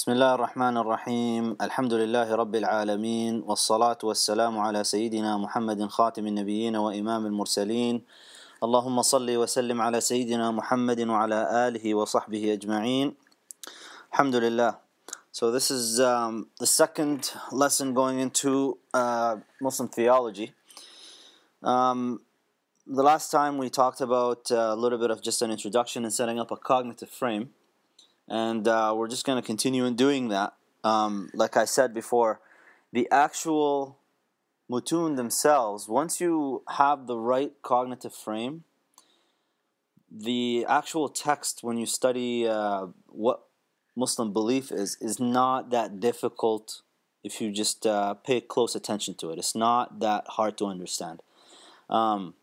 بسم الله الرحمن الرحيم الحمد لله رب العالمين والصلاة والسلام على سيدنا محمد خاتم النبيين وإمام المرسلين اللهم صل وسلم على سيدنا محمد وعلى آله وصحبه أجمعين الحمد لله So this is um, the second lesson going into uh, Muslim theology. Um, the last time we talked about uh, a little bit of just an introduction and setting up a cognitive frame. And uh, we're just going to continue in doing that. Um, like I said before, the actual mutun themselves, once you have the right cognitive frame, the actual text, when you study uh, what Muslim belief is, is not that difficult if you just uh, pay close attention to it. It's not that hard to understand. Um,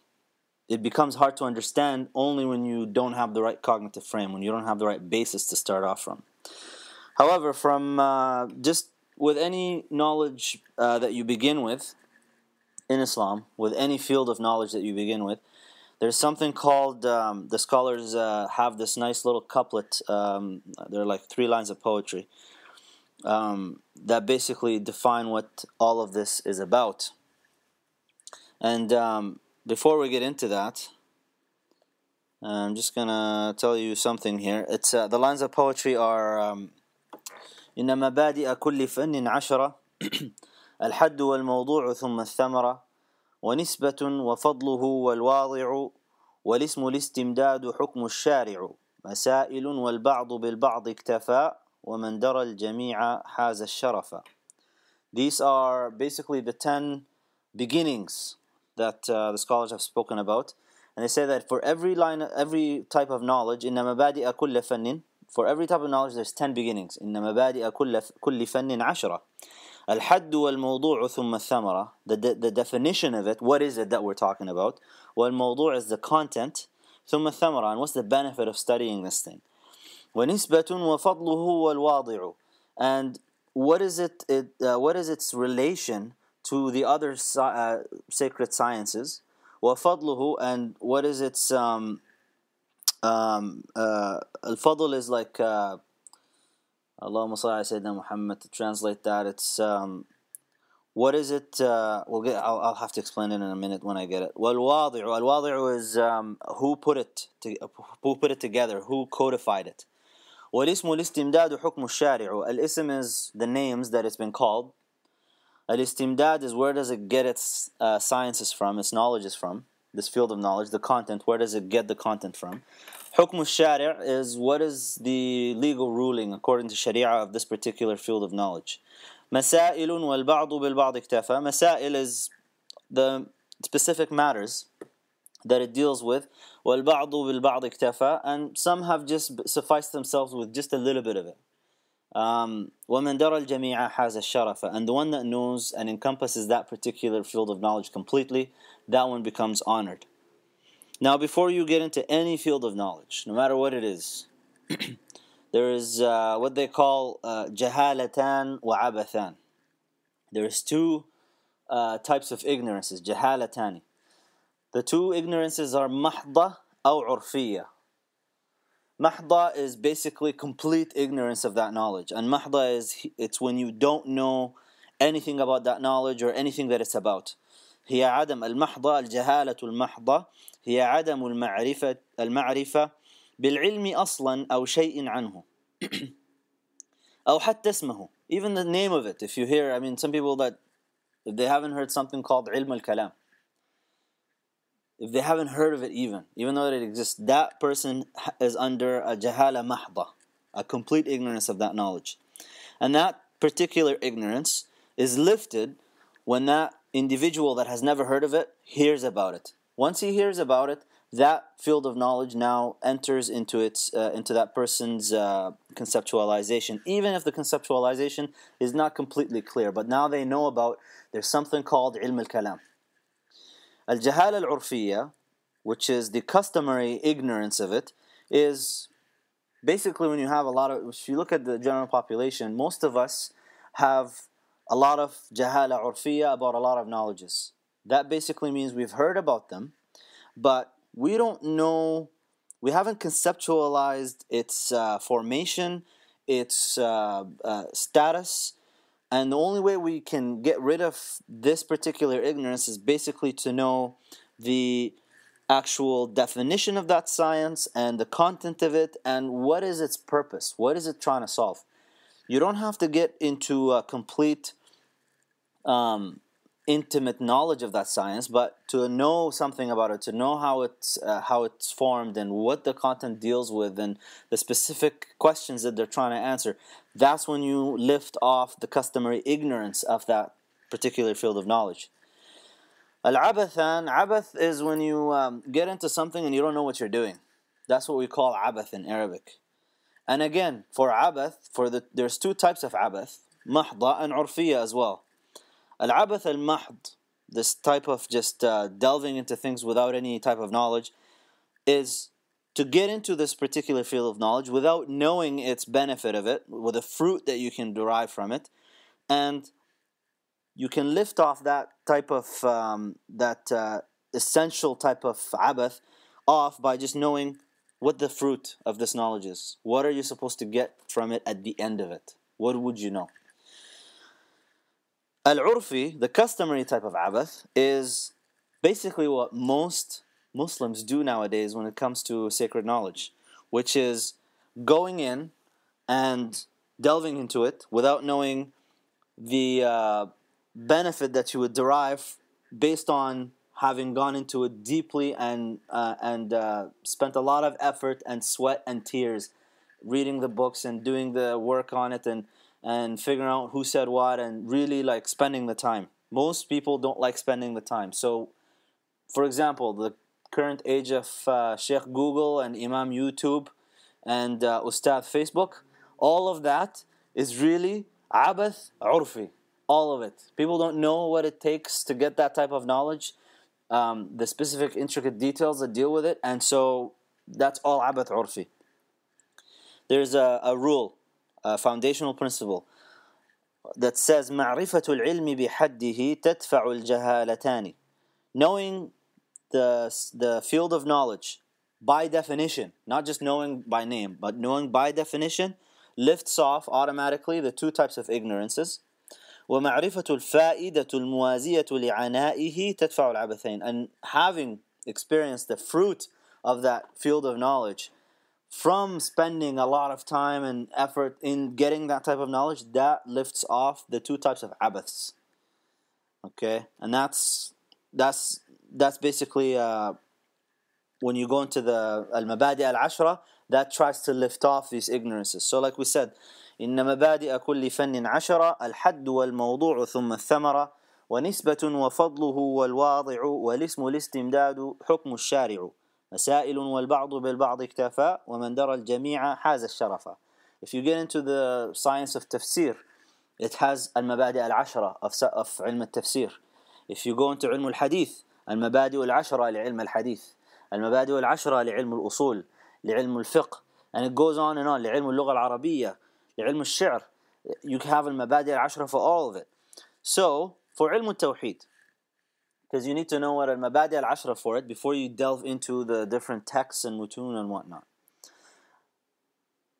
it becomes hard to understand only when you don't have the right cognitive frame, when you don't have the right basis to start off from. However, from uh, just with any knowledge uh, that you begin with in Islam, with any field of knowledge that you begin with, there's something called, um, the scholars uh, have this nice little couplet, um, they're like three lines of poetry, um, that basically define what all of this is about. And um, before we get into that, I'm just gonna tell you something here. It's uh, the lines of poetry are um, إن مبادئ كل فن عشرة الحد والموضوع ثم الثمرة ونسبة وفضله والواضع والاسم الاستمداد حكم الشارع مسائل والبعض بالبعض اكتفى ومن درى الجميع حاز الشرف These are basically the ten beginnings that uh, the scholars have spoken about. And they say that for every line, every type of knowledge, in مبادئ كل فن, for every type of knowledge, there's 10 beginnings. إن مبادئ كل كل فن عشرة. الحد والموضوع ثم الثمرة. The, the, the definition of it, what is it that we're talking about? والموضوع is the content. ثم الثمرة, and what's the benefit of studying this thing? ونسبة وفضله والواضع. And what is it, it uh, what is its relation to the other uh, sacred sciences وفضله and what is its um, um, uh, al-fadl is like uh, Allahumma salli Sayyidina Muhammad to translate that it's um, what is it uh, we'll get I'll, I'll, have to explain it in a minute when I get it والواضع الواضع is um, who put it to, who put it together who codified it والاسم الاستمداد حكم الشارع الاسم is the names that it's been called Al-istimdad is where does it get its uh, sciences from, its knowledge is from, this field of knowledge, the content, where does it get the content from? Hukm al-shari' is what is the legal ruling according to Sharia of this particular field of knowledge. Ba'du bil ba'd iktafa. Masail is the specific matters that it deals with. Bil ba'd iktafa. And some have just sufficed themselves with just a little bit of it. Um, وَمَنْ دَرَى الْجَمِيعَ حَازَ الشَّرَفَ And the one that knows and encompasses that particular field of knowledge completely, that one becomes honored. Now, before you get into any field of knowledge, no matter what it is, there is uh, what they call uh, jahalatan wa abathan. There's two uh, types of ignorances, jahalatani. The two ignorances are mahda or urfiyah. Mahda is basically complete ignorance of that knowledge. And mahda is it's when you don't know anything about that knowledge or anything that it's about. هي عدم المحضة الجهالة المحضة هي عدم المعرفة المعرفة بالعلم أصلا أو شيء عنه أو حتى اسمه even the name of it if you hear I mean some people that if they haven't heard something called علم الكلام if they haven't heard of it even, even though it exists, that person is under a jahala mahda, a complete ignorance of that knowledge. And that particular ignorance is lifted when that individual that has never heard of it hears about it. Once he hears about it, that field of knowledge now enters into its uh, into that person's uh, conceptualization, even if the conceptualization is not completely clear. But now they know about there's something called ilm al-kalam Al-jahala al-urfiyya, which is the customary ignorance of it, is basically when you have a lot of, if you look at the general population, most of us have a lot of jahala Al urfiyya about a lot of knowledges. That basically means we've heard about them, but we don't know, we haven't conceptualized its uh, formation, its uh, uh, status, and the only way we can get rid of this particular ignorance is basically to know the actual definition of that science and the content of it and what is its purpose? What is it trying to solve? You don't have to get into a complete um, intimate knowledge of that science, but to know something about it, to know how it's uh, how it's formed and what the content deals with and the specific questions that they're trying to answer, that's when you lift off the customary ignorance of that particular field of knowledge. Al-abathan, abath is when you um, get into something and you don't know what you're doing. That's what we call abath in Arabic. And again, for abath, for the there's two types of abath, mahda and urfiya as well. Al-abath al-mahd, this type of just uh, delving into things without any type of knowledge, is to get into this particular field of knowledge without knowing its benefit of it, with the fruit that you can derive from it, and you can lift off that type of um, that uh, essential type of abath off by just knowing what the fruit of this knowledge is. What are you supposed to get from it at the end of it? What would you know? Al-urfi, the customary type of abath, is basically what most Muslims do nowadays when it comes to sacred knowledge, which is going in and delving into it without knowing the uh, benefit that you would derive based on having gone into it deeply and uh, and uh, spent a lot of effort and sweat and tears reading the books and doing the work on it and and figuring out who said what and really like spending the time. Most people don't like spending the time. So, for example, the current age of uh, Sheikh Google and Imam YouTube and uh, Ustad Facebook, all of that is really abath urfi. All of it. People don't know what it takes to get that type of knowledge, um, the specific intricate details that deal with it, and so that's all abath urfi. There's a, a rule a foundational principle that says معرفة العلم بحده تدفع الجهالتان knowing the, the field of knowledge by definition not just knowing by name but knowing by definition lifts off automatically the two types of ignorances ومعرفة الفائدة الموازية لعنائه تدفع العبثين and having experienced the fruit of that field of knowledge from spending a lot of time and effort in getting that type of knowledge, that lifts off the two types of abaths. Okay, and that's that's that's basically uh, when you go into the al mabadi al ashra, that tries to lift off these ignorances. So, like we said, إن مبادئ كل فن عشرة الحد والموضوع ثم الثمرة ونسبة وفضله والواضع والاسم الاستمداد حكم الشارع مسائل والبعض بالبعض اكتفى ومن درى الجميع حاز الشرف. If you get into the science of tafsir it has المبادئ العشرة of, of علم التفسير. If you go into علم الحديث المبادئ العشرة لعلم الحديث. المبادئ العشرة لعلم الأصول لعلم الفقه. And it goes on and on. لعلم اللغة العربية لعلم الشعر. You have المبادئ العشرة for all of it. So for علم التوحيد because you need to know what al-mabadi al-ashra for it before you delve into the different texts and mutun and whatnot.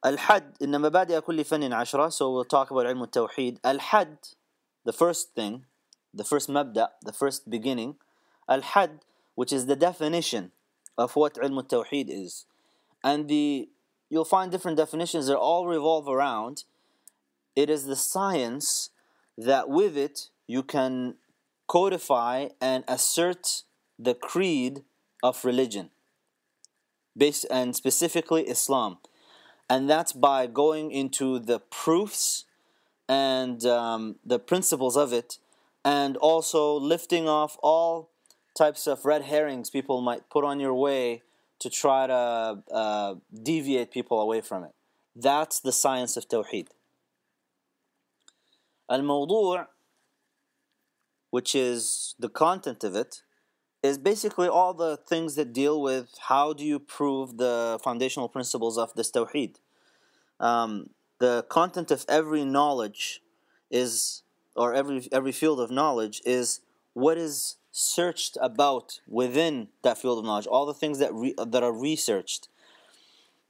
Al-had, inna mabadi kulli fannin ashra, so we'll talk about ilm al-tawheed. Al-had, the first thing, the first mabda, the first beginning, al-had, which is the definition of what ilm al-tawheed is. And the you'll find different definitions that all revolve around it is the science that with it you can codify and assert the creed of religion, based and specifically Islam, and that's by going into the proofs and um, the principles of it, and also lifting off all types of red herrings people might put on your way to try to uh, deviate people away from it. That's the science of Tawheed. Al-Mawdu' which is the content of it, is basically all the things that deal with how do you prove the foundational principles of this tawheed. Um, the content of every knowledge is, or every every field of knowledge is what is searched about within that field of knowledge. All the things that re, that are researched,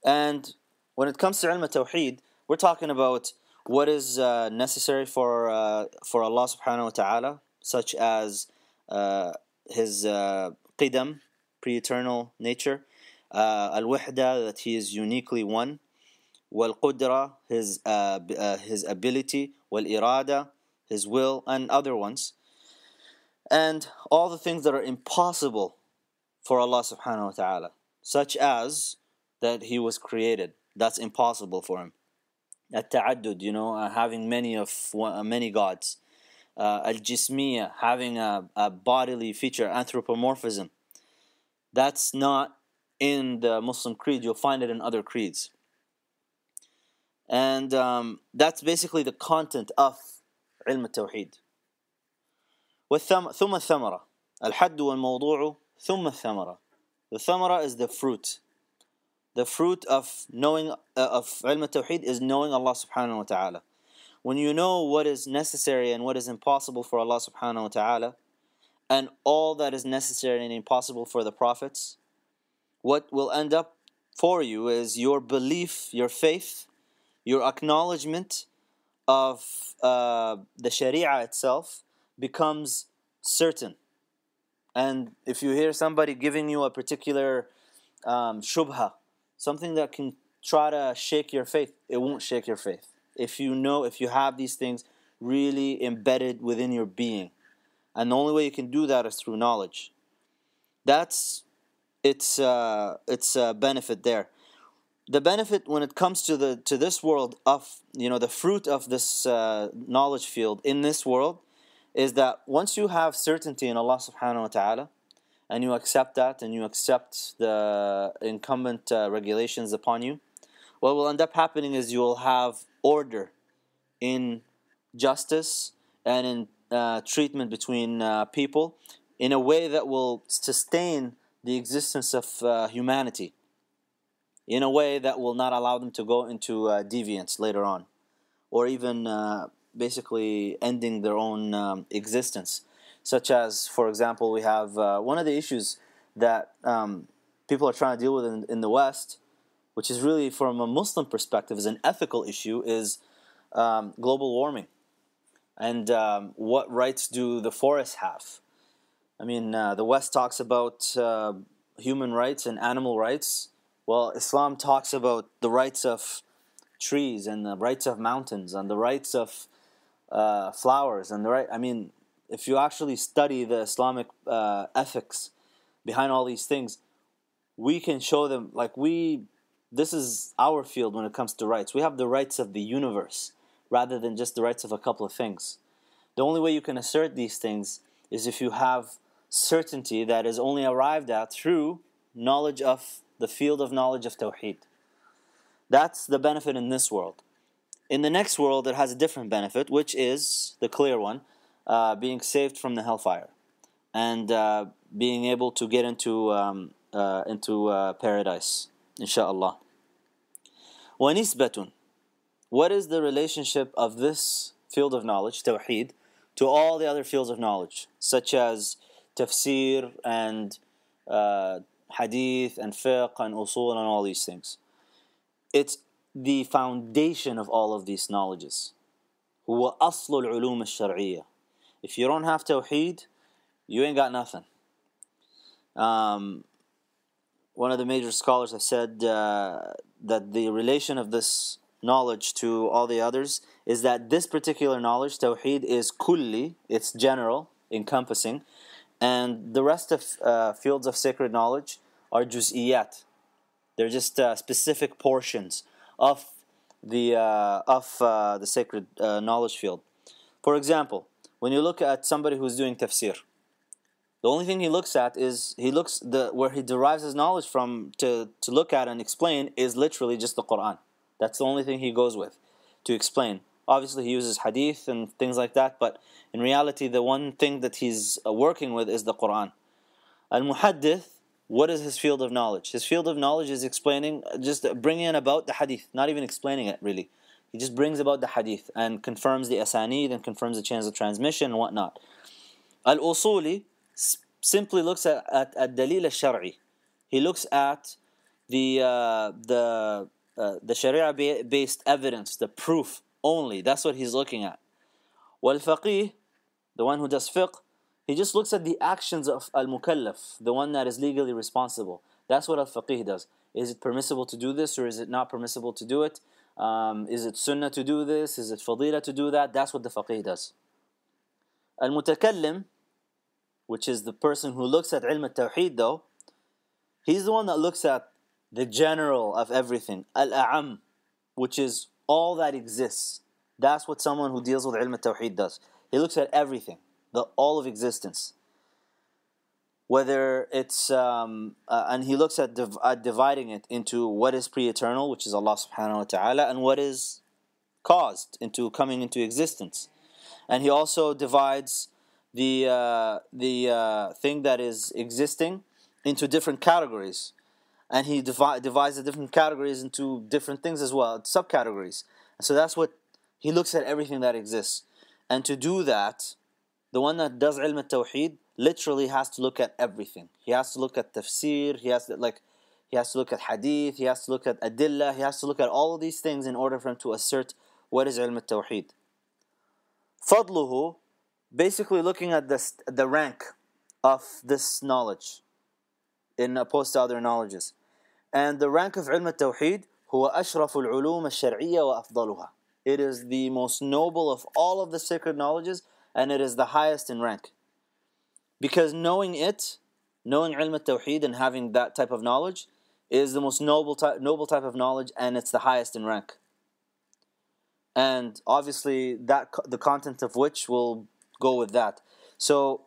and when it comes to ilm tawheed, we're talking about what is uh, necessary for uh, for Allah subhanahu wa ta'ala, such as uh, his uh, qidam, pre-eternal nature, uh, al-wahda, that he is uniquely one, wal-qudra, his, uh, uh, his ability, wal-irada, his will, and other ones. And all the things that are impossible for Allah subhanahu wa ta'ala, such as that he was created. That's impossible for him. At-ta'addud, you know, uh, having many of many gods uh, al-jismiya having a, a bodily feature anthropomorphism that's not in the Muslim creed you'll find it in other creeds and um, that's basically the content of علم التوحيد والثم ثم الثمرة الحد والموضوع ثم الثمرة the ثمرة is the fruit the fruit of knowing uh, of ilm tawheed is knowing Allah subhanahu wa ta'ala. When you know what is necessary and what is impossible for Allah subhanahu wa ta'ala, and all that is necessary and impossible for the prophets, what will end up for you is your belief, your faith, your acknowledgement of uh, the Sharia itself becomes certain. And if you hear somebody giving you a particular um, shubha, something that can try to shake your faith, it won't shake your faith. If you know, if you have these things really embedded within your being. And the only way you can do that is through knowledge. That's its uh, its benefit there. The benefit when it comes to the to this world of you know the fruit of this uh, knowledge field in this world is that once you have certainty in Allah Subhanahu wa Taala, and you accept that and you accept the incumbent uh, regulations upon you, what will end up happening is you will have order in justice and in uh, treatment between uh, people in a way that will sustain the existence of uh, humanity in a way that will not allow them to go into uh, deviance later on or even uh, basically ending their own um, existence. Such as, for example, we have uh, one of the issues that um, people are trying to deal with in, in, the West, which is really from a Muslim perspective, is an ethical issue, is um, global warming. And um, what rights do the forests have? I mean, uh, the West talks about uh, human rights and animal rights. Well, Islam talks about the rights of trees and the rights of mountains and the rights of uh, flowers and the right. I mean, if you actually study the Islamic uh, ethics behind all these things, we can show them like we. This is our field when it comes to rights. We have the rights of the universe rather than just the rights of a couple of things. The only way you can assert these things is if you have certainty that is only arrived at through knowledge of the field of knowledge of Tawheed. That's the benefit in this world. In the next world, it has a different benefit, which is the clear one uh, being saved from the hellfire and uh, being able to get into um, uh, into uh, paradise, inshallah. وَنِسْبَةٌ What is the relationship of this field of knowledge, tawheed, to all the other fields of knowledge, such as tafsir and uh, hadith and fiqh and usul and all these things? It's the foundation of all of these knowledges. هو أصل العلوم الشرعية if you don't have Tawheed, you ain't got nothing. Um, one of the major scholars has said uh, that the relation of this knowledge to all the others is that this particular knowledge, Tawheed, is kulli, it's general, encompassing, and the rest of uh, fields of sacred knowledge are juz'iyat. They're just uh, specific portions of the uh, of uh, the sacred uh, knowledge field. For example, when you look at somebody who's doing tafsir, the only thing he looks at is he looks the where he derives his knowledge from to, to look at and explain is literally just the Quran. That's the only thing he goes with to explain. Obviously, he uses hadith and things like that, but in reality, the one thing that he's uh, working with is the Quran. Al Muhaddith, what is his field of knowledge? His field of knowledge is explaining, just bringing about the hadith, not even explaining it really. He just brings about the hadith and confirms the asanid and confirms the chains of transmission and whatnot. Al Usuli simply looks at, at, at Dalil al Shari. He looks at the, uh, the uh, the Sharia based evidence, the proof only. That's what he's looking at. Wal-faqih, the one who does fiqh, he just looks at the actions of al-mukallaf, the one that is legally responsible. That's what al-faqih does. Is it permissible to do this or is it not permissible to do it? Um, is it sunnah to do this? Is it fadila to do that? That's what the faqih does. Al-mutakallim, which is the person who looks at ilm al-tawheed though, he's the one that looks at the general of everything. Al-a'am, which is all that exists. That's what someone who deals with ilm al-tawheed does. He looks at everything, the all of existence. Whether it's um, uh, and he looks at, div- at dividing it into what is pre-eternal, which is Allah subhanahu wa taala, and what is caused into coming into existence, and he also divides the uh, the uh, thing that is existing into different categories, and he divi- divides the different categories into different things as well, subcategories. So that's what he looks at everything that exists. And to do that, the one that does ilm al-tawheed literally has to look at everything. He has to look at tafsir, he has to like he has to look at hadith, he has to look at adillah, he has to look at all of these things in order for him to assert what is ilm al-tawheed. Fadluhu, basically looking at the, the rank of this knowledge in opposed to other knowledges. And the rank of ilm al-tawheed هو أشرف العلوم الشرعية وأفضلها. It is the most noble of all of the sacred knowledges and it is the highest in rank. Because knowing it, knowing ilm al-tawheed and having that type of knowledge is the most noble type, noble type of knowledge and it's the highest in rank. And obviously that the content of which will go with that. So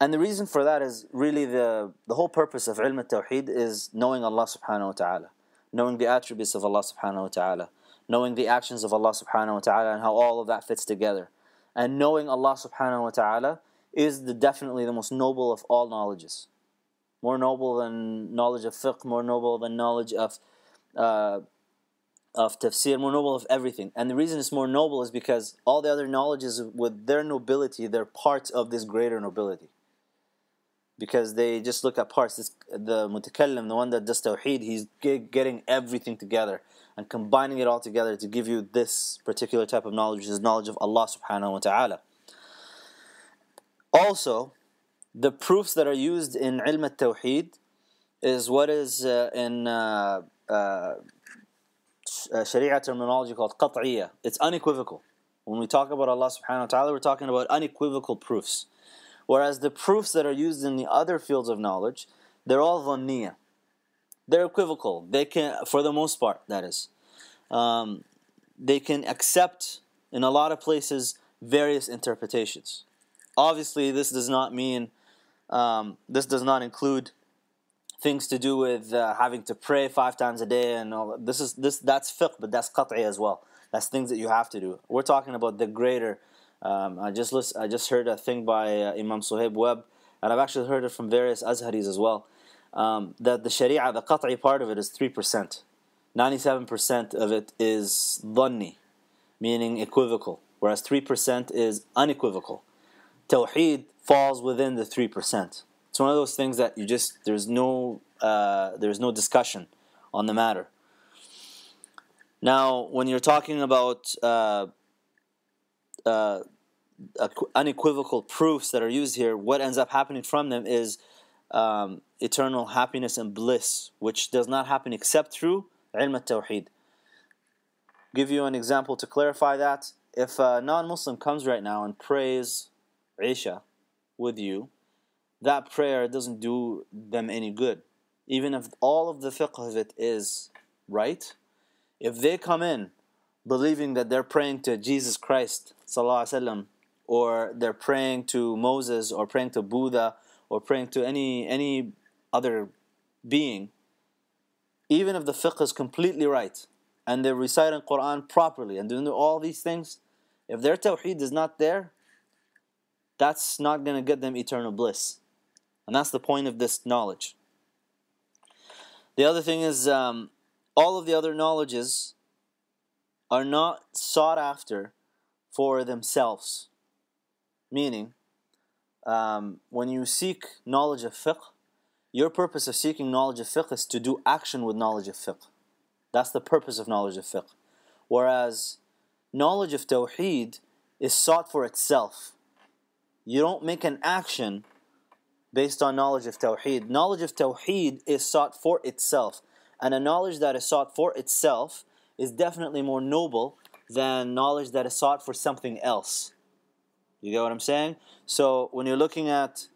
and the reason for that is really the the whole purpose of ilm al-tawheed is knowing Allah subhanahu wa ta'ala, knowing the attributes of Allah subhanahu wa ta'ala knowing the actions of Allah subhanahu wa ta'ala and how all of that fits together. And knowing Allah subhanahu wa ta'ala is the, definitely the most noble of all knowledges. More noble than knowledge of fiqh, more noble than knowledge of uh, of tafsir, more noble of everything. And the reason it's more noble is because all the other knowledges, with their nobility, they're parts of this greater nobility. Because they just look at parts. This, the mutakallim, the one that does tawheed, he's getting everything together and combining it all together to give you this particular type of knowledge, which is knowledge of Allah subhanahu wa ta'ala. Also, the proofs that are used in ilm al-tawheed is what is uh, in uh, uh, Sharia terminology called qat'iyya. It's unequivocal. When we talk about Allah subhanahu wa ta'ala, we're talking about unequivocal proofs. Whereas the proofs that are used in the other fields of knowledge, they're all dhanniya they're equivocal. They can, for the most part, that is. Um, they can accept, in a lot of places, various interpretations. Obviously, this does not mean, um, this does not include things to do with uh, having to pray five times a day and all. This is this that's fiqh, but that's qat'i as well. That's things that you have to do. We're talking about the greater. Um, I just list, I just heard a thing by uh, Imam Suhaib Webb, and I've actually heard it from various Azharis as well um, that the Sharia, the qat'i part of it is 3%. 97% of it is dhanni, meaning equivocal, whereas 3% is unequivocal. Tawheed falls within the 3%. It's one of those things that you just, there's no, uh, there's no discussion on the matter. Now, when you're talking about uh, uh, unequivocal proofs that are used here, what ends up happening from them is um, eternal happiness and bliss, which does not happen except through ilm al-tawheed. Give you an example to clarify that. If a non-Muslim comes right now and prays Isha with you, that prayer doesn't do them any good. Even if all of the fiqh of it is right, if they come in believing that they're praying to Jesus Christ, وسلم, or they're praying to Moses or praying to Buddha or praying to any any other being, even if the fiqh is completely right and they're reciting Quran properly and doing all these things, if their tawheed is not there, that's not going to get them eternal bliss. And that's the point of this knowledge. The other thing is, um, all of the other knowledges are not sought after for themselves. Meaning, um, when you seek knowledge of fiqh, your purpose of seeking knowledge of fiqh is to do action with knowledge of fiqh. That's the purpose of knowledge of fiqh. Whereas knowledge of tawheed is sought for itself. You don't make an action based on knowledge of tawheed. Knowledge of tawheed is sought for itself. And a knowledge that is sought for itself is definitely more noble than knowledge that is sought for something else. You get what I'm saying? So when you're looking at,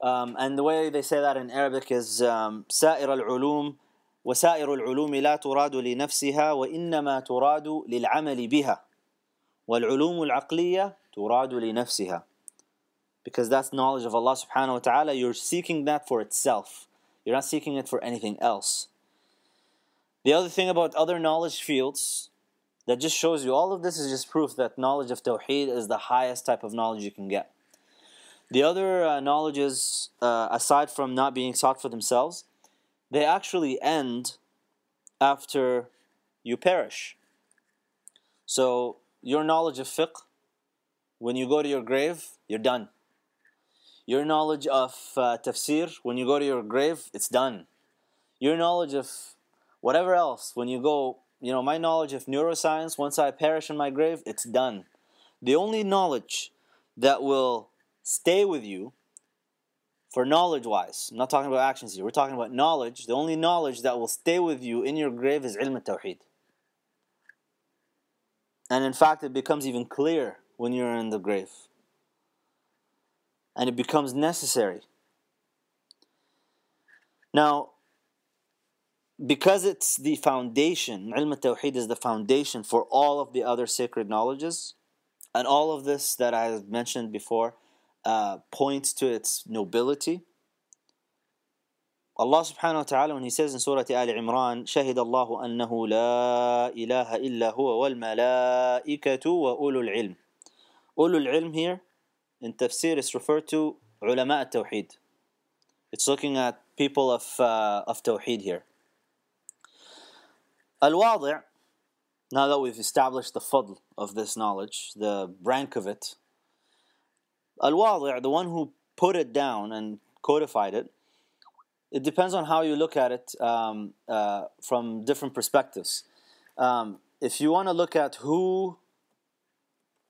um, and the way they say that in Arabic is سائر العلوم وسائر العلوم لا تراد لنفسها وإنما تراد للعمل بها والعلوم العقلية تراد لنفسها because that's knowledge of Allah subhanahu wa ta'ala you're seeking that for itself you're not seeking it for anything else the other thing about other knowledge fields that just shows you all of this is just proof that knowledge of Tawheed is the highest type of knowledge you can get. The other uh, knowledges, uh, aside from not being sought for themselves, they actually end after you perish. So, your knowledge of fiqh, when you go to your grave, you're done. Your knowledge of uh, tafsir, when you go to your grave, it's done. Your knowledge of whatever else, when you go you know, my knowledge of neuroscience, once I perish in my grave, it's done. The only knowledge that will stay with you, for knowledge wise, I'm not talking about actions here, we're talking about knowledge. The only knowledge that will stay with you in your grave is ilm tawheed. And in fact, it becomes even clear when you're in the grave And it becomes necessary. Now, because it's the foundation, ilm al-tawheed is the foundation for all of the other sacred knowledges, and all of this that I have mentioned before uh, points to its nobility. Allah subhanahu wa ta'ala when he says in Surah Al Imran شهد الله أنه لا إله إلا هو والملائكة وأولو العلم أولو العلم here in tafsir is referred to ulama at tawheed. It's looking at people of, uh, of tawheed here. Al-Wadi' now that we've established the fadl of this knowledge, the rank of it, Al Wadi', the one who put it down and codified it, it depends on how you look at it um, uh, from different perspectives. Um, if you want to look at who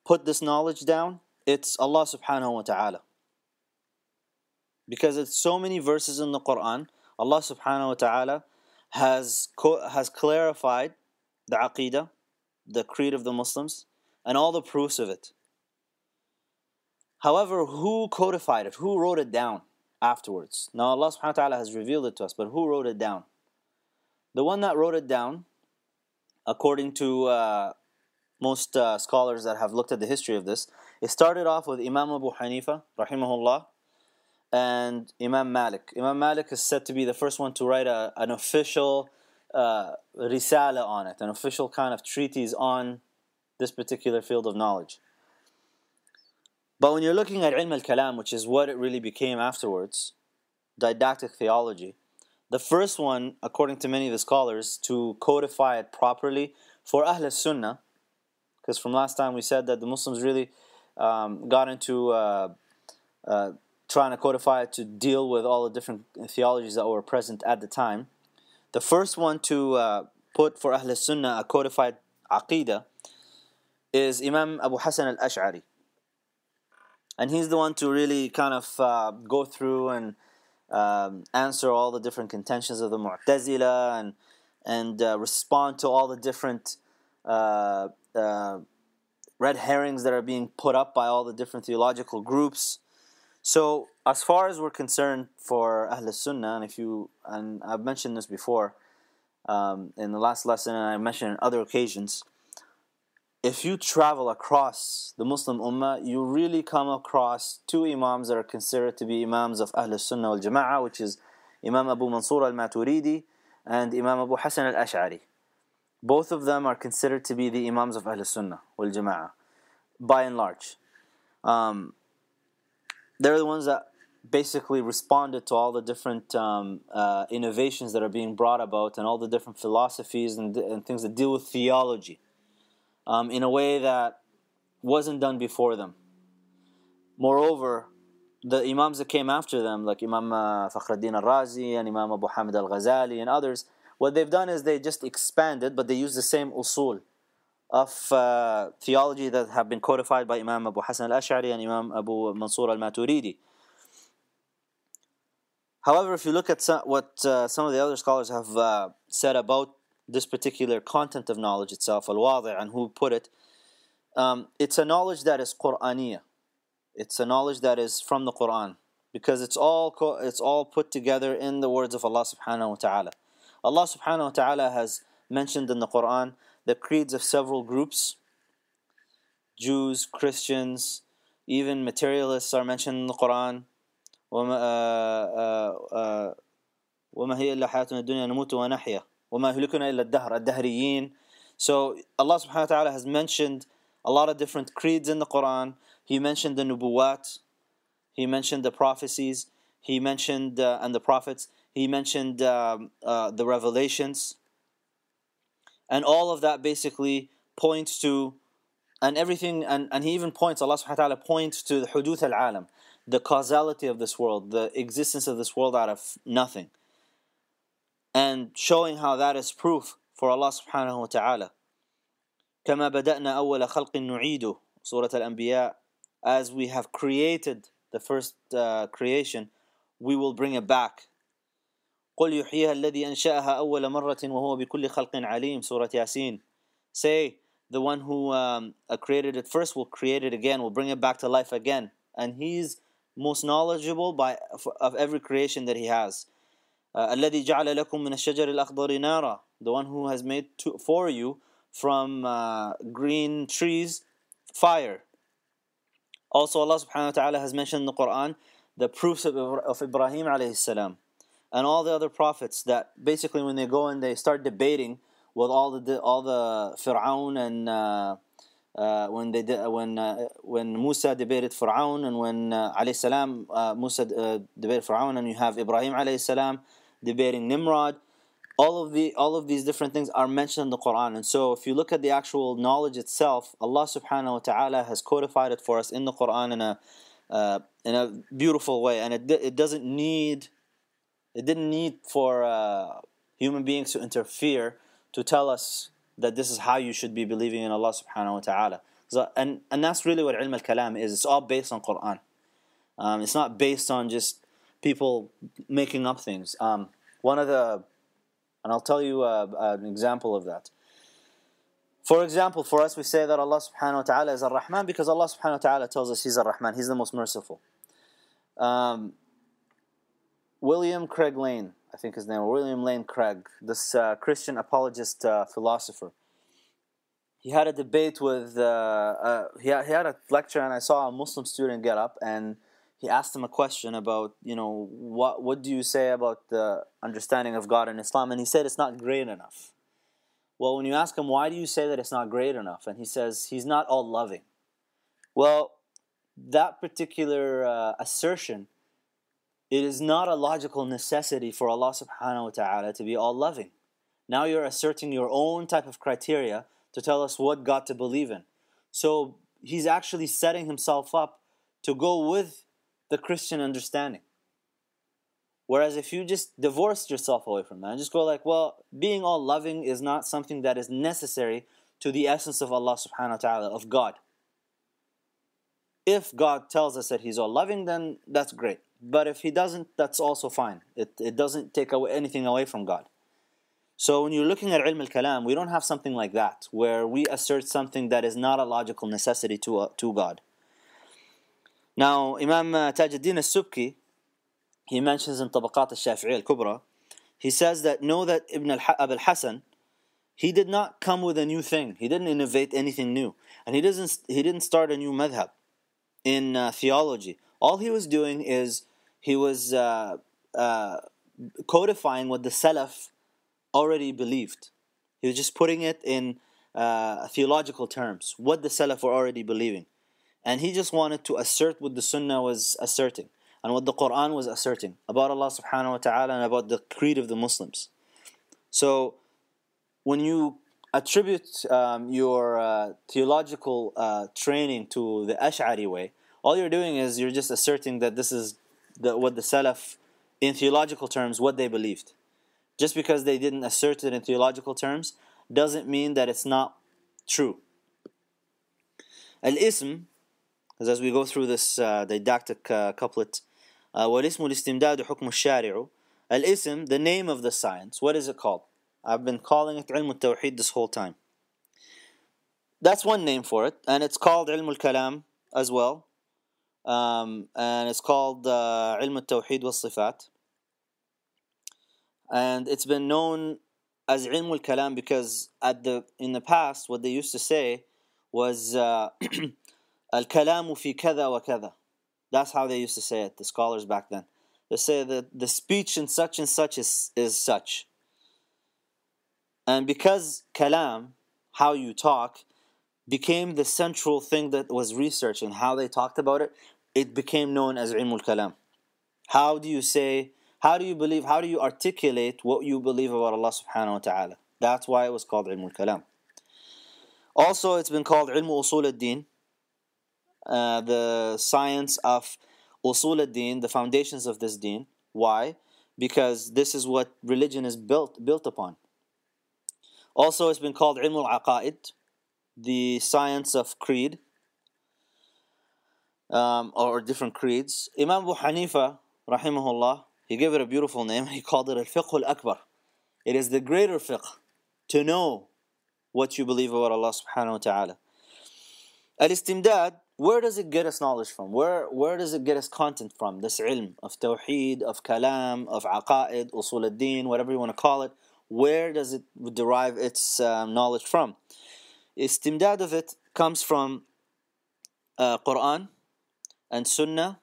put this knowledge down, it's Allah subhanahu wa ta'ala. Because it's so many verses in the Quran, Allah subhanahu wa ta'ala has has clarified the aqidah, the creed of the Muslims, and all the proofs of it. However, who codified it? Who wrote it down afterwards? Now Allah subhanahu wa ta'ala has revealed it to us, but who wrote it down? The one that wrote it down, according to uh, most uh, scholars that have looked at the history of this, it started off with Imam Abu Hanifa, rahimahullah, and Imam Malik. Imam Malik is said to be the first one to write a, an official uh, risala on it, an official kind of treatise on this particular field of knowledge. But when you're looking at ilm al-kalam, which is what it really became afterwards, didactic theology, the first one, according to many of the scholars, to codify it properly for Ahl sunnah because from last time we said that the Muslims really um, got into uh, uh, trying to codify it to deal with all the different theologies that were present at the time. The first one to uh, put for Ahl Sunnah a codified aqidah is Imam Abu Hassan al Ash'ari. And he's the one to really kind of uh, go through and um, answer all the different contentions of the Mu'tazila and, and uh, respond to all the different uh, uh, red herrings that are being put up by all the different theological groups. So, as far as we're concerned for Ahl Sunnah, and if you and I've mentioned this before um, in the last lesson, and I mentioned in other occasions, if you travel across the Muslim Ummah, you really come across two Imams that are considered to be Imams of Ahl Sunnah wal Jama'ah, which is Imam Abu Mansur al Maturidi and Imam Abu Hassan al Ash'ari. Both of them are considered to be the Imams of Ahl Sunnah wal Jama'ah, by and large. Um, they're the ones that basically responded to all the different um, uh, innovations that are being brought about and all the different philosophies and, and things that deal with theology um, in a way that wasn't done before them. Moreover, the Imams that came after them, like Imam uh, Fakhruddin al-Razi and Imam Abu Hamid al-Ghazali and others, What they've done is they just expanded, but they use the same usul of uh, theology that have been codified by Imam Abu Hassan al-Ash'ari and Imam Abu Mansur al-Maturidi. However, if you look at some, what uh, some of the other scholars have uh, said about this particular content of knowledge itself, al-wadi' and who put it, um, it's a knowledge that is Qur'aniyah. It's a knowledge that is from the Quran because it's all it's all put together in the words of Allah subhanahu wa ta'ala. Allah subhanahu wa ta'ala has mentioned in the Quran the creeds of several groups Jews, Christians, even materialists are mentioned in the Quran. وما هي إلا حياتنا الدنيا نموت ونحيا وما يهلكنا إلا الدهر الدهريين So Allah subhanahu wa ta'ala has mentioned a lot of different creeds in the Quran. He mentioned the nubuwat, he mentioned the prophecies, he mentioned uh, and the prophets, he mentioned um, uh, the revelations. And all of that basically points to and everything and, and he even points Allah subhanahu wa ta'ala points to the huduth al-alam, the causality of this world, the existence of this world out of nothing. And showing how that is proof for Allah subhanahu wa ta'ala. كما بدأنا أول خلق نعيده Surah Al-Anbiya as we have created the first uh, creation we will bring it back قل يحييها الذي أنشأها أول مرة وهو بكل خلق عليم Surah Yasin Say the one who um, created it first will create it again will bring it back to life again and he's most knowledgeable by of every creation that he has الذي جعل لكم من الشجر الأخضر نارا the one who has made to, for you from uh, green trees fire. Also, Allah subhanahu wa ta'ala has mentioned in the Quran the proofs of, of Ibrahim alayhi salam and all the other prophets that basically when they go and they start debating with all the all the Fir'aun and uh, uh, when they when uh, when Musa debated Fir'aun and when uh, alayhi salam uh, Musa uh, debated Fir'aun and you have Ibrahim alayhi salam debating Nimrod all of the all of these different things are mentioned in the Quran. And so if you look at the actual knowledge itself Allah subhanahu wa ta'ala has codified it for us in the Quran in a uh, in a beautiful way. And it, it doesn't need it didn't need for uh, human beings to interfere to tell us that this is how you should be believing in Allah subhanahu wa ta'ala. So, and and that's really what ilm al-kalam is. It's all based on Quran. Um, it's not based on just people making up things. Um, one of the and I'll tell you uh, an example of that. For example, for us, we say that Allah subhanahu wa ta'ala is Ar-Rahman because Allah subhanahu wa ta'ala tells us He's Ar-Rahman, He's the most merciful. Um, William Craig Lane, I think his name, William Lane Craig, this uh, Christian apologist uh, philosopher, he had a debate with, uh, uh, he, had, he had a lecture, and I saw a Muslim student get up and he asked him a question about, you know, what what do you say about the understanding of God in Islam? And he said it's not great enough. Well, when you ask him why do you say that it's not great enough, and he says he's not all loving. Well, that particular uh, assertion, it is not a logical necessity for Allah Subhanahu wa Taala to be all loving. Now you're asserting your own type of criteria to tell us what God to believe in. So he's actually setting himself up to go with the Christian understanding. Whereas if you just divorced yourself away from that and just go like, well, being all loving is not something that is necessary to the essence of Allah subhanahu wa ta'ala, of God. If God tells us that He's all loving, then that's great. But if He doesn't, that's also fine. It, it doesn't take away anything away from God. So when you're looking at ilm al-kalam, we don't have something like that, where we assert something that is not a logical necessity to, uh, to God. Now, Imam uh, Tajuddin al-Subki, he mentions in Tabaqat al-Shafi'i al-Kubra, he says that know that Ibn al-Hasan, he did not come with a new thing. He didn't innovate anything new. And he doesn't he didn't start a new madhab in uh, theology. All he was doing is he was uh, uh, codifying what the Salaf already believed. He was just putting it in uh, theological terms, what the Salaf were already believing. And he just wanted to assert what the Sunnah was asserting and what the Quran was asserting about Allah subhanahu wa ta'ala and about the creed of the Muslims. So when you attribute um, your uh, theological uh, training to the Ash'ari way, all you're doing is you're just asserting that this is the, what the Salaf, in theological terms, what they believed. just because they didn't assert it in theological terms, doesn't mean that it's not true. Al-ism, because as we go through this uh, didactic uh, couplet, uh, والاسم الاستمداد حكم الشارع Al-ism, the name of the science, what is it called? I've been calling it علم التوحيد this whole time. That's one name for it, and it's called علم الكلام as well. Um, and it's called uh, علم التوحيد والصفات. And it's been known as علم الكلام because at the in the past what they used to say was uh, الكلام في كذا وكذا. That's how they used to say it, the scholars back then. They say that the speech in such and such is, is such. And because kalam, how you talk, became the central thing that was researched and how they talked about it, it became known as ilmul kalam. How do you say, how do you believe, how do you articulate what you believe about Allah subhanahu wa ta'ala? That's why it was called ilmul kalam. Also, it's been called ilmu usul ad-din, uh, the science of usul ad-din, the foundations of this deen. Why? Because this is what religion is built built upon. Also, it's been called ilm al-aqaid, the science of creed, um, or different creeds. Imam Abu Hanifa, rahimahullah, he gave it a beautiful name. He called it al-fiqh al-akbar. It is the greater fiqh, to know what you believe about Allah subhanahu wa ta'ala. Al-istimdad, where does it get us knowledge from? Where, where does it get us content from? This ilm of tawheed, of kalam, of aqaid, usul ad-din, whatever you want to call it. Where does it derive its um, knowledge from? Istimdad of it comes from uh, Quran and Sunnah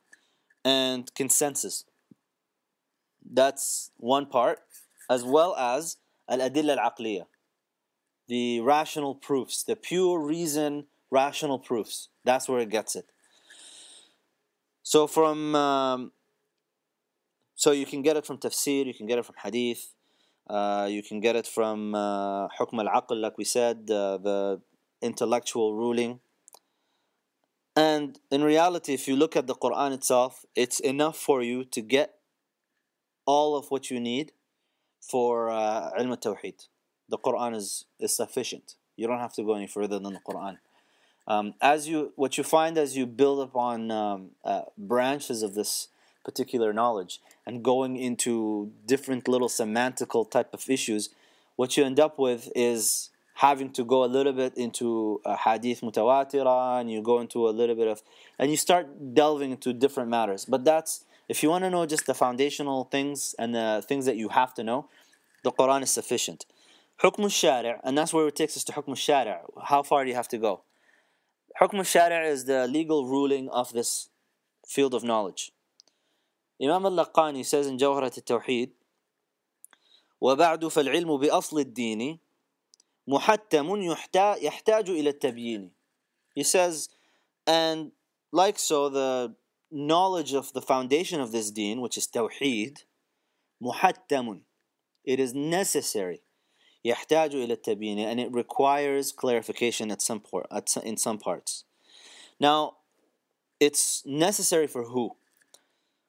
and consensus. That's one part, as well as al-adilla al-aqliya, the rational proofs, the pure reason rational proofs. That's where it gets it. So from um, so you can get it from tafsir, you can get it from hadith, uh, you can get it from uh, hukm al-aql, like we said, uh, the intellectual ruling. And in reality, if you look at the Quran itself, it's enough for you to get all of what you need for uh, ilm al-tawheed. The Quran is, is sufficient. You don't have to go any further than the Quran. Um, as you, what you find as you build upon um, uh, branches of this particular knowledge and going into different little semantical type of issues, what you end up with is having to go a little bit into a hadith mutawatira and you go into a little bit of and you start delving into different matters but that's if you want to know just the foundational things and the things that you have to know the quran is sufficient حكم الشارع and that's where it takes us to حكم الشارع how far do you have to go حكم الشارع is the legal ruling of this field of knowledge. Imam al-Laqani says in جوهرة التوحيد وبعد فالعلم بأصل الدين محتم يحتاج إلى التبيين He says, and like so, the knowledge of the foundation of this deen, which is tawheed, muhattamun. It is necessary يحتاج إلى التبيين and it requires clarification at some part, at some, in some parts. Now, it's necessary for who?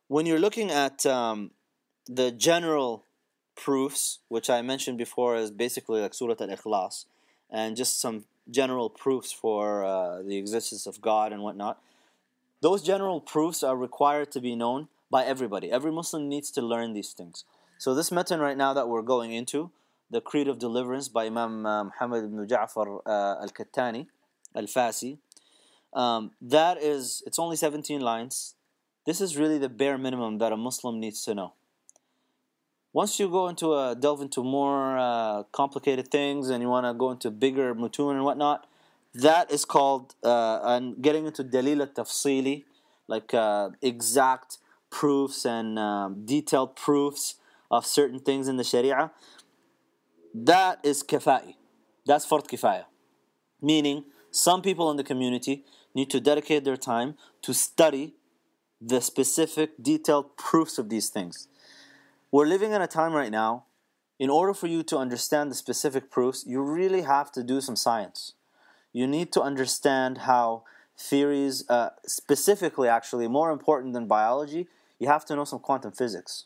When you're looking at um, the general proofs, which I mentioned before is basically like Surah Al-Ikhlas, and just some general proofs for uh, the existence of God and whatnot, those general proofs are required to be known by everybody. Every Muslim needs to learn these things. So this matan right now that we're going into, the Creed of Deliverance by Imam uh, Muhammad ibn Ja'far uh, al-Kattani, al-Fasi. Um, that is, it's only 17 lines. This is really the bare minimum that a Muslim needs to know. Once you go into a, delve into more uh, complicated things and you want to go into bigger mutun and whatnot, that is called, uh, and getting into dalil al-tafsili, like uh, exact proofs and um, detailed proofs of certain things in the Sharia that is kifai. That's fard kifaya. Meaning, some people in the community need to dedicate their time to study the specific detailed proofs of these things. We're living in a time right now, in order for you to understand the specific proofs, you really have to do some science. You need to understand how theories, uh, specifically, actually, more important than biology, you have to know some quantum physics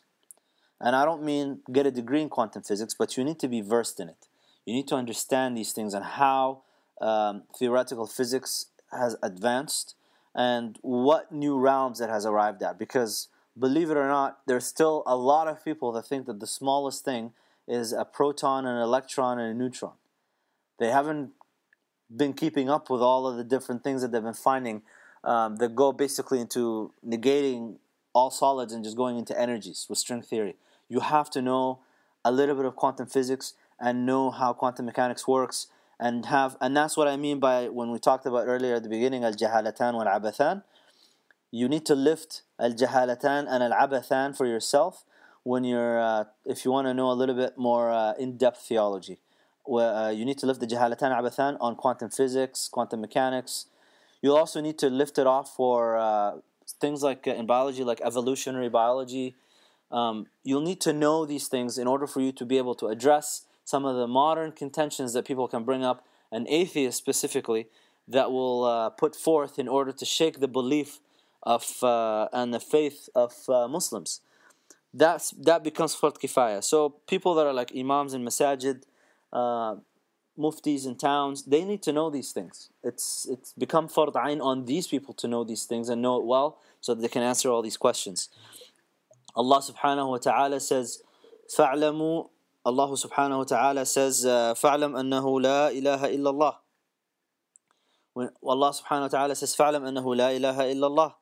And I don't mean get a degree in quantum physics, but you need to be versed in it. You need to understand these things and how um, theoretical physics has advanced and what new realms it has arrived at. Because believe it or not, there's still a lot of people that think that the smallest thing is a proton, an electron, and a neutron. They haven't been keeping up with all of the different things that they've been finding um, that go basically into negating all solids and just going into energies with string theory. You have to know a little bit of quantum physics and know how quantum mechanics works and have and that's what I mean by when we talked about earlier at the beginning al jahalatan wal abathan. You need to lift al jahalatan and al abathan for yourself when you're uh, if you want to know a little bit more uh, in-depth theology. Where, uh, you need to lift the jahalatan abathan on quantum physics, quantum mechanics. You also need to lift it off for uh, things like uh, in biology, like evolutionary biology. Um, you'll need to know these things in order for you to be able to address some of the modern contentions that people can bring up, and atheists specifically, that will uh, put forth in order to shake the belief of uh, and the faith of uh, Muslims. That's that becomes fard kifaya. So people that are like imams in masajid, uh, muftis in towns, they need to know these things. It's it's become fard ain on these people to know these things and know it well, so that they can answer all these questions. Allah subhanahu wa taala says, "Fa'lamu." Allah subhanahu wa taala says, uh, "Fa'lam annahu la ilaha illallah." When Allah subhanahu wa taala says, أنه لا إله إلا الله."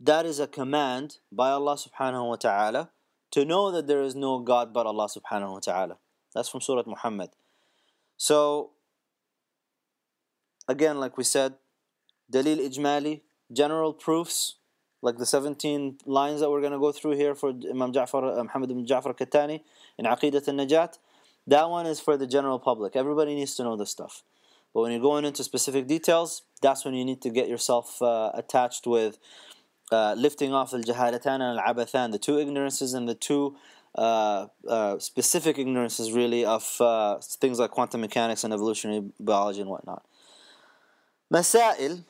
That is a command by Allah subhanahu wa ta'ala to know that there is no God but Allah subhanahu wa ta'ala. That's from Surah Muhammad. So, again, like we said, dalil ijmali, general proofs, like the 17 lines that we're going to go through here for Imam Ja'far, uh, Muhammad ibn Ja'far Kattani in Aqidat al-Najat, that one is for the general public. Everybody needs to know this stuff. But when you're going into specific details, that's when you need to get yourself uh, attached with uh, lifting off al-jahalatan and al-abathan, the two ignorances and the two uh, uh, specific ignorances really of uh, things like quantum mechanics and evolutionary biology and whatnot. مسائل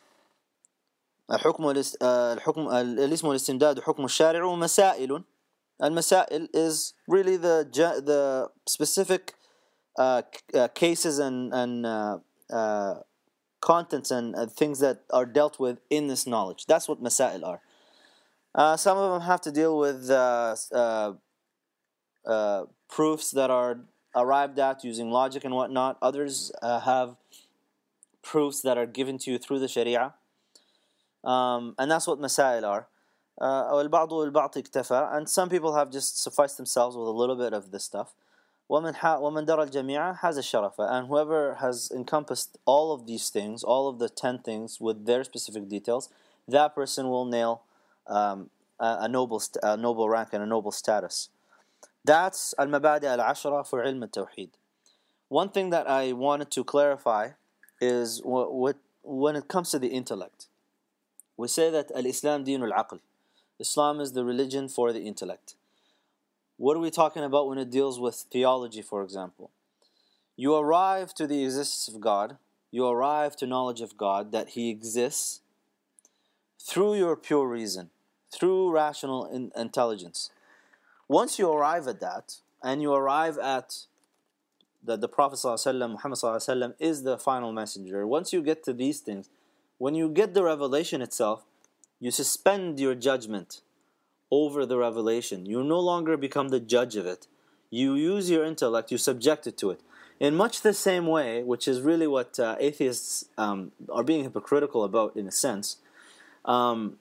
الحكم الحكم الاسم الاستمداد حكم الشارع ومسائل المسائل is really the the specific uh, uh, cases and and uh, uh, contents and uh, things that are dealt with in this knowledge. That's what masail are. Uh, some of them have to deal with uh, uh, uh proofs that are arrived at using logic and whatnot. Others uh, have proofs that are given to you through the Sharia. Um, and that's what masail are. Uh, and some people have just sufficed themselves with a little bit of this stuff. ومن ومن درى الجميع has الشرف and whoever has encompassed all of these things all of the 10 things with their specific details that person will nail um, a, a, noble a noble rank and a noble status that's المبادئ العشرة for علم التوحيد one thing that I wanted to clarify is what, what when it comes to the intellect we say that al-Islam دين العقل Islam is the religion for the intellect. What are we talking about when it deals with theology, for example? You arrive to the existence of God, you arrive to knowledge of God, that He exists, through your pure reason, through rational in- intelligence. Once you arrive at that, and you arrive at that the Prophet ﷺ, Muhammad ﷺ, is the final messenger, once you get to these things, when you get the revelation itself, you suspend your judgment over the revelation. You no longer become the judge of it. You use your intellect, you subject it to it. In much the same way, which is really what uh, atheists um, are being hypocritical about in a sense, um,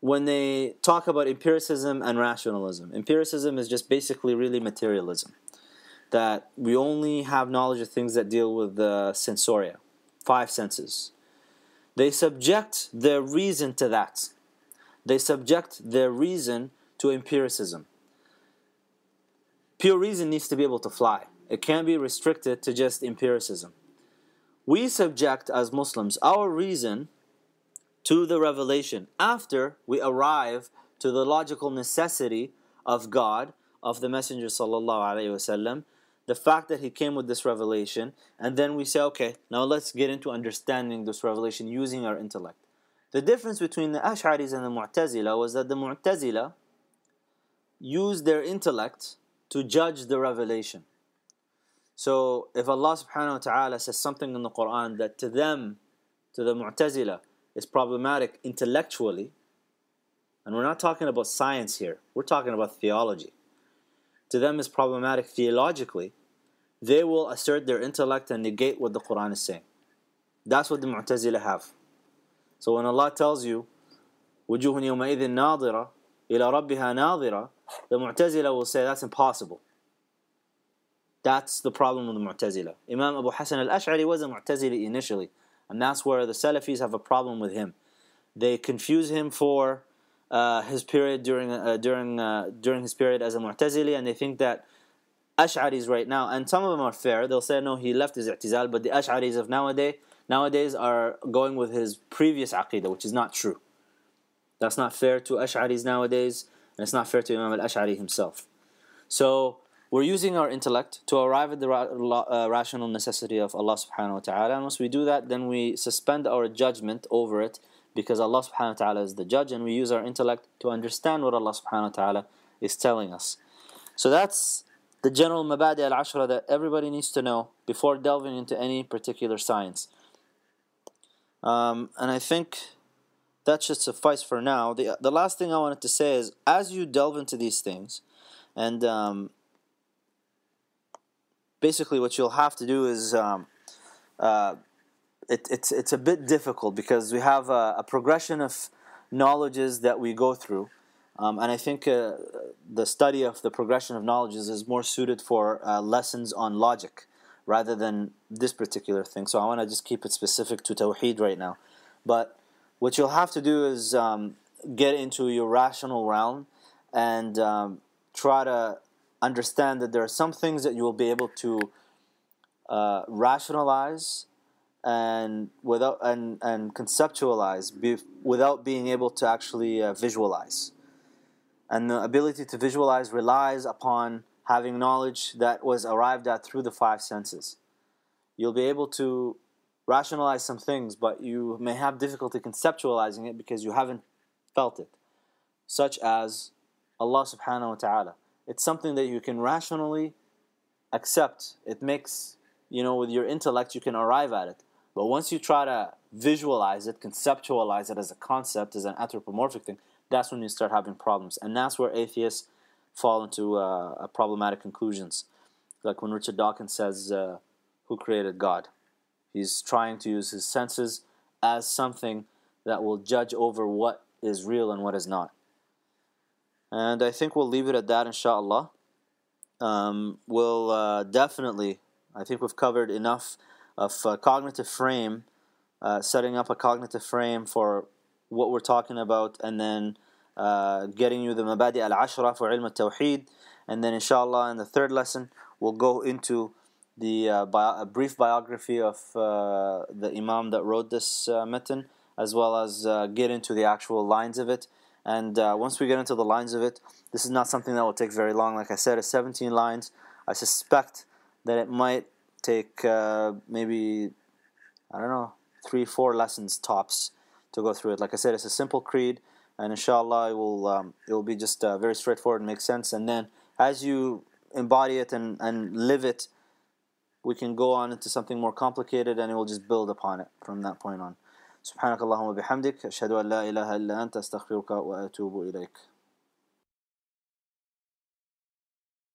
when they talk about empiricism and rationalism. Empiricism is just basically really materialism. That we only have knowledge of things that deal with the sensoria, five senses. They subject their reason to that. They subject their reason to empiricism. Pure reason needs to be able to fly. It can't be restricted to just empiricism. We subject, as Muslims, our reason to the revelation after we arrive to the logical necessity of God, of the Messenger wasallam, the fact that he came with this revelation, and then we say, okay, now let's get into understanding this revelation using our intellect. The difference between the Ash'aris and the Mu'tazila was that the Mu'tazila used their intellect to judge the revelation. So if Allah subhanahu wa ta'ala says something in the Quran that to them, to the Mu'tazila, is problematic intellectually, and we're not talking about science here, we're talking about theology. To them is problematic theologically, they will assert their intellect and negate what the Quran is saying. That's what the Mu'tazila have. So when Allah tells you, وجوه يومئذ ناظرة إلى ربها ناظرة, the Mu'tazila will say that's impossible. That's the problem with the Mu'tazila. Imam Abu Hassan al-Ash'ari was a Mu'tazili initially, and that's where the Salafis have a problem with him. They confuse him for uh, his period during uh, during uh, during his period as a Mu'tazili, and they think that Ash'aris right now, and some of them are fair. They'll say no, he left his i'tizal, but the Ash'aris of nowadays nowadays are going with his previous aqidah, which is not true. That's not fair to Ash'aris nowadays, and it's not fair to Imam al-Ash'ari himself. So we're using our intellect to arrive at the ra- uh, rational necessity of Allah subhanahu wa ta'ala. And once we do that, then we suspend our judgment over it because Allah subhanahu wa ta'ala is the judge and we use our intellect to understand what Allah subhanahu wa ta'ala is telling us. So that's the general mabadi al ashra that everybody needs to know before delving into any particular science. Um, and I think that should suffice for now. The, the last thing I wanted to say is as you delve into these things, and um, basically what you'll have to do is um, uh, it, it's, it's a bit difficult because we have a, a progression of knowledges that we go through. Um, and I think uh, the study of the progression of knowledges is more suited for uh, lessons on logic rather than this particular thing. So I want to just keep it specific to Tawheed right now. But what you'll have to do is um, get into your rational realm and um, try to understand that there are some things that you will be able to uh, rationalize and without and, and conceptualize be, without being able to actually uh, visualize. And the ability to visualize relies upon having knowledge that was arrived at through the five senses. You'll be able to rationalize some things, but you may have difficulty conceptualizing it because you haven't felt it, such as Allah subhanahu wa ta'ala. It's something that you can rationally accept. It makes, you know, with your intellect, you can arrive at it. But once you try to visualize it, conceptualize it as a concept, as an anthropomorphic thing, that's when you start having problems. And that's where atheists fall into uh, problematic conclusions. Like when Richard Dawkins says, uh, Who created God? He's trying to use his senses as something that will judge over what is real and what is not. And I think we'll leave it at that, inshallah. Um, we'll uh, definitely, I think we've covered enough of cognitive frame, uh, setting up a cognitive frame for what we're talking about, and then uh, getting you the mabadi al ashra for ilm al tawheed. And then, inshallah, in the third lesson, we'll go into the uh, bio- brief biography of uh, the Imam that wrote this uh, matan, as well as get into the actual lines of it. And uh, once we get into the lines of it, this is not something that will take very long. Like I said, it's 17 lines. I suspect that it might take uh, maybe, I don't know, three, four lessons tops to go through it. Like I said, it's a simple creed, and inshallah, it will, um, it will be just uh, very straightforward and make sense. And then as you embody it and, and live it, we can go on into something more complicated and it will just build upon it from that point on. سبحانك اللهم وبحمدك أشهد أن لا إله إلا أنت أستغفرك وأتوب إليك